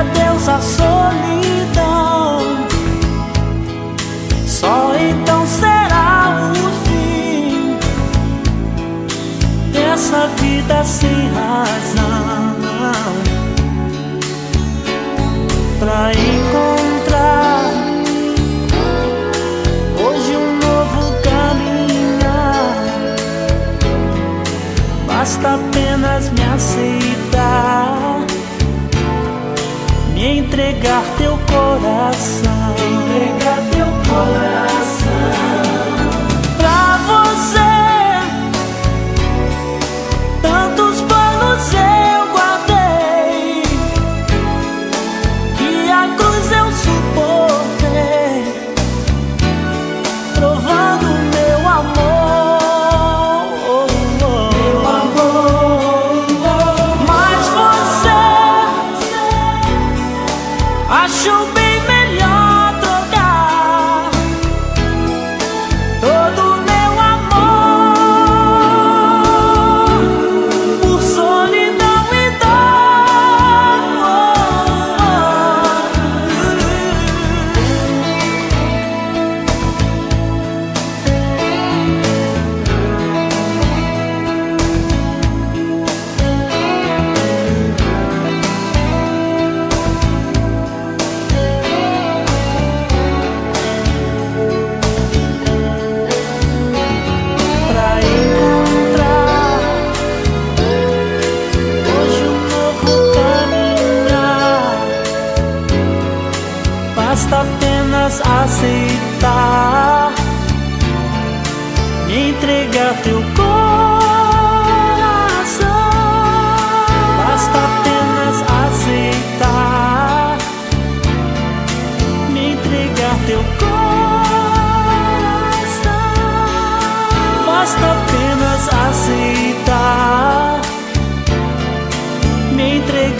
adeus à solidão. Só então será o fim dessa vida sem razão. Pra encontrar hoje um novo caminhar, basta apenas me aceitar, entregar teu coração, entregar teu coração. Basta apenas aceitar, me entregar teu coração. Basta apenas aceitar, me entregar teu coração. Basta apenas aceitar, me entregar.